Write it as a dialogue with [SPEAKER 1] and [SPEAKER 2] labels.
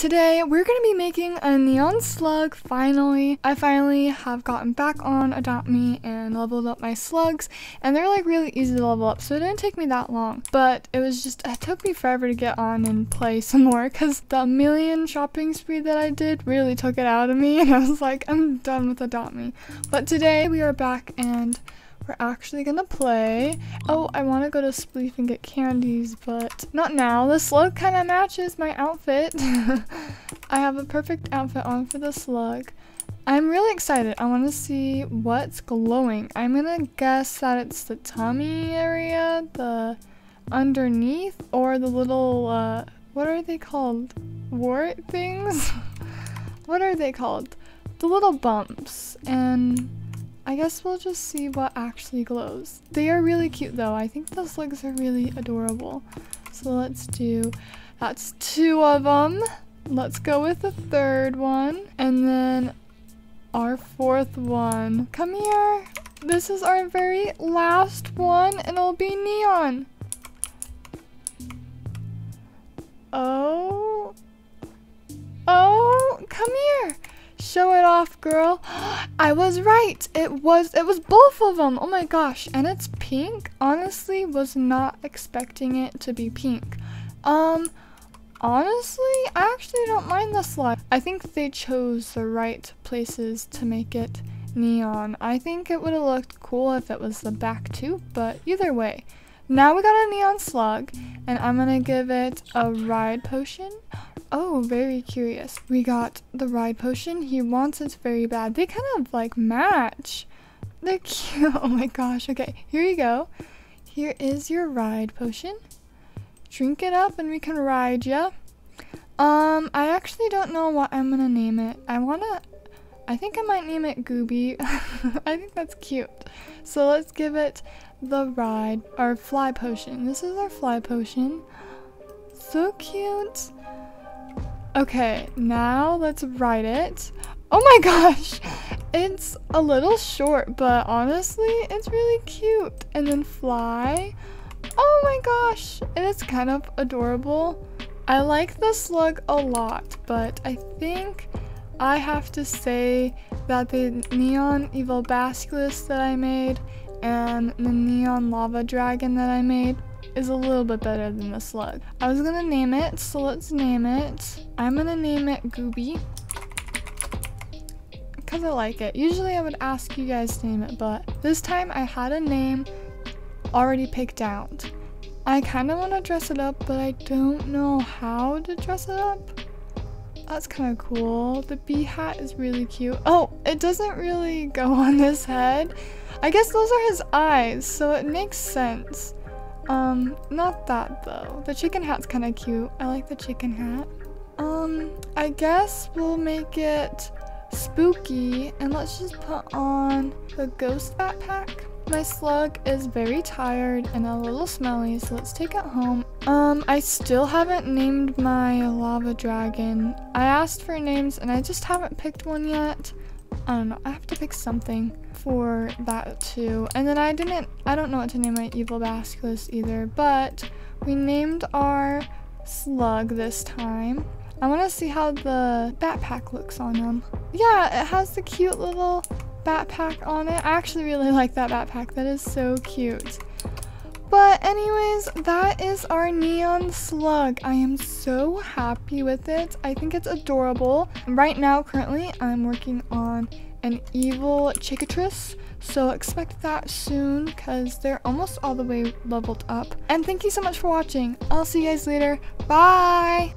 [SPEAKER 1] Today we're going to be making a neon slug finally. I finally have gotten back on Adopt Me and leveled up my slugs and they're like really easy to level up so it didn't take me that long. But it was just, it took me forever to get on and play some more because the million shopping spree that I did really took it out of me and I was like I'm done with Adopt Me. But today we are back and we're actually gonna play. Oh, I want to go to Spleef and get candies, but not now. The slug kind of matches my outfit. I have a perfect outfit on for the slug. I'm really excited. I want to see what's glowing. I'm gonna guess that it's the tummy area, the underneath, or the little, uh, what are they called? Wart things? what are they called? The little bumps. And I guess we'll just see what actually glows. They are really cute though. I think those legs are really adorable. So let's do, that's two of them. Let's go with the third one. And then our fourth one. Come here. This is our very last one and it'll be neon. Oh. Oh, come here. Show it off, girl. I was right. It was it was both of them. Oh my gosh. And it's pink. Honestly, was not expecting it to be pink. Um honestly, I actually don't mind the slide. I think they chose the right places to make it neon. I think it would have looked cool if it was the back too, but either way. Now we got a neon slug, and I'm gonna give it a ride potion. Oh, very curious. We got the ride potion. He wants it very bad. They kind of like match. They're cute. Oh my gosh. Okay, here you go. Here is your ride potion. Drink it up and we can ride ya. Um, I actually don't know what I'm gonna name it. I wanna, I think I might name it Gooby. I think that's cute. So let's give it the ride, our fly potion. This is our fly potion. So cute. Okay, now let's write it. Oh my gosh! It's a little short, but honestly, it's really cute. And then fly. Oh my gosh! And it's kind of adorable. I like the slug a lot, but I think I have to say that the neon evil basilisk that I made and the neon lava dragon that I made is a little bit better than the slug. I was gonna name it, so let's name it. I'm gonna name it Gooby. Because I like it. Usually I would ask you guys to name it, but this time I had a name already picked out. I kind of want to dress it up, but I don't know how to dress it up. That's kind of cool. The bee hat is really cute. Oh, it doesn't really go on his head. I guess those are his eyes, so it makes sense. Um, not that though. The chicken hat's kind of cute. I like the chicken hat. Um, I guess we'll make it spooky and let's just put on the ghost backpack. My slug is very tired and a little smelly, so let's take it home. Um, I still haven't named my lava dragon. I asked for names and I just haven't picked one yet. I don't know. I have to pick something for that too. And then I didn't, I don't know what to name my evil basilisk either, but we named our slug this time. I want to see how the backpack looks on him. Yeah, it has the cute little backpack on it. I actually really like that backpack. That is so cute. But anyways, that is our neon slug. I am so happy with it. I think it's adorable. Right now, currently, I'm working on an evil Chickatrice. So expect that soon because they're almost all the way leveled up. And thank you so much for watching. I'll see you guys later. Bye!